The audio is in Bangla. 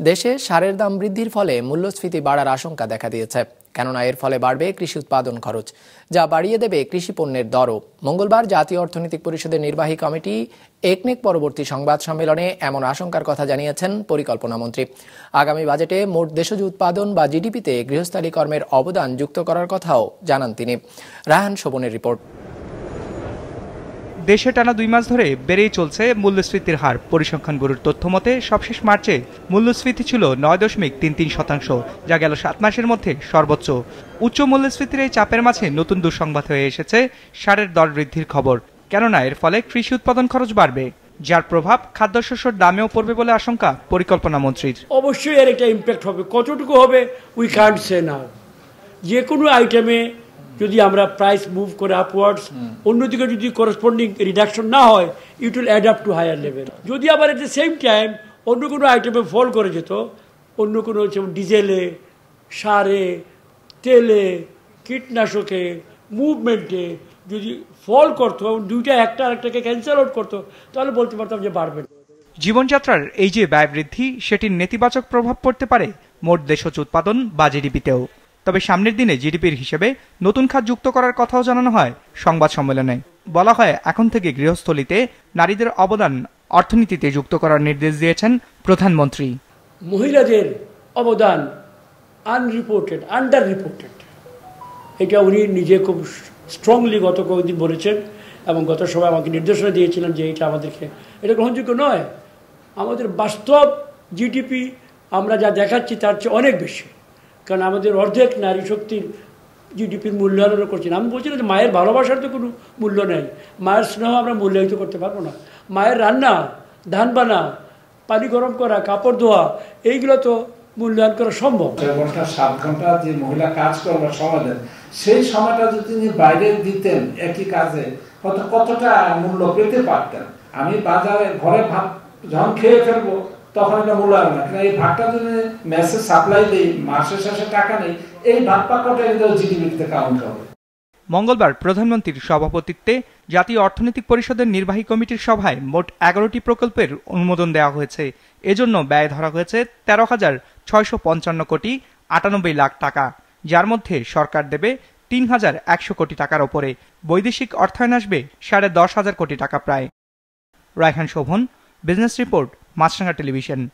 দেশে সারের দাম বৃদ্ধির ফলে মূল্যস্ফীতি বাড়ার আশঙ্কা দেখা দিয়েছে। কেননা এর ফলে বাড়বে কৃষি উৎপাদন খরচ, যা বাড়িয়ে দেবে কৃষি পণ্যের দরও। মঙ্গলবার জাতীয় অর্থনৈতিক পরিষদের নির্বাহী কমিটি একনেক পরবর্তী সংবাদ সম্মেলনে এমন আশঙ্কার কথা জানিয়েছেন পরিকল্পনা মন্ত্রী। আগামী বাজেটে মোট দেশজ উৎপাদন বা জিডিপিতে গৃহস্থালী কর্মের অবদান যুক্ত করার কথাও জানান তিনি। রাহান শোভনের রিপোর্ট। দেশে টানা দুই মাস ধরে বেড়েই চলছে মূল্যস্ফীতির হার। পরিসংখ্যান ব্যুরোর তথ্য মতে, সবশেষ মার্চে মূল্যস্ফীতি ছিল নয় দশমিক তিন তিন শতাংশ, যা গেল সাত মাসের মধ্যে সর্বোচ্চ। উচ্চ মূল্যস্ফীতির এই চাপের মাঝে নতুন দুঃসংবাদ হয়ে এসেছে সারের দর বৃদ্ধির খবর। কেননা, এর ফলে কৃষি উৎপাদন খরচ বাড়বে, যার প্রভাব খাদ্যশস্যর দামেও পড়বে বলে আশঙ্কা পরিকল্পনা মন্ত্রীর। অবশ্যই এর একটা ইম্প্যাক্ট হবে। কতটুকু হবে উই কান্ট সে নাও যে কোনো আইটেমে যদি আমরা প্রাইস মুভ করে আপওয়ার্ডস অন্যদিকে যদি করসপন্ডিং রিডাকশন না হয় it will add up to higher level যদি আবার এট দ্য সেম টাইম অন্য কোনো আইটেমে ফল করে যেত অন্য কোনো যেমন ডিজেলে সারে তেলে কীটনাশকে মুভমেন্টে যদি ফল করতো এবং দুইটা একটা আরেকটাকে ক্যান্সেল আউট করতো তাহলে বলতে পারতাম যে বাড়বে জীবনযাত্রার এই যে ব্যয় বৃদ্ধি সেটির নেতিবাচক প্রভাব পড়তে পারে মোট দেশজ উৎপাদন বা জিডিপিতেও তবে সামনের দিনে জিডিপির হিসেবে নতুন খাত যুক্ত করার কথাও জানানো হয় সংবাদ সম্মেলনে। বলা হয়, এখন থেকে গৃহস্থলিতে নারীদের অবদান অর্থনীতিতে যুক্ত করার নির্দেশ দিয়েছেন প্রধানমন্ত্রী। মহিলাদের অবদান আনরিপোর্টেড আন্ডার রিপোর্টেড এটা উনি নিজে খুব স্ট্রংলি গত কয়েকদিন বলেছেন এবং গত সময় আমাকে নির্দেশনা দিয়েছিলেন যে এটা আমাদেরকে, এটা গ্রহণযোগ্য নয়। আমাদের বাস্তব জিডিপি আমরা যা দেখাচ্ছি তার চেয়ে অনেক বেশি। কারণ আমাদের অর্ধেক নারী শক্তির জিডিপির মূল্যায়ন করছি। না আমি বলছি না যে মায়ের ভালোবাসার তো কোনো মূল্য নেই। মায়ের স্নেহ আমরা মূল্যায়িত করতে পারব না। মায়ের রান্না, ধান বানা, পানি গরম করা, কাপড় ধোয়া, এইগুলো তো মূল্যায়ন করা সম্ভব। ঘণ্টা সাত ঘণ্টা যে মহিলা কাজ করবার সময় সেই সময়টা যদি তিনি বাইরে দিতেন একই কাজে, কত, কতটা মূল্য পেতে পারতেন? আমি বাজারে ঘরে ভাত, যখন খেয়ে ফেলব তখন এটা মূল্য হবে না। কিন্তু এই ভাতটা যদি মেসে সাপ্লাই দিই, মাসের শেষে টাকা নেই, এই ভাত পাকাটা কিন্তু জিডিপিতে কাউন্ট হবে। মঙ্গলবার প্রধানমন্ত্রীর সভাপতিত্বে জাতীয় অর্থনৈতিক পরিষদের নির্বাহী কমিটির সভায় মোট এগারোটি প্রকল্পের অনুমোদন দেওয়া হয়েছে। এজন্য ব্যয় ধরা হয়েছে তেরো হাজার ছয়শো পঞ্চান্ন কোটি আটানব্বই লাখ টাকা, যার মধ্যে সরকার দেবে তিন হাজার একশো কোটি টাকার ওপরে। বৈদেশিক অর্থায়ন আসবে সাড়ে দশ হাজার কোটি টাকা প্রায়। রায়হান শোভন বিজনেস রিপোর্ট मास्टरगा टेलीविज़न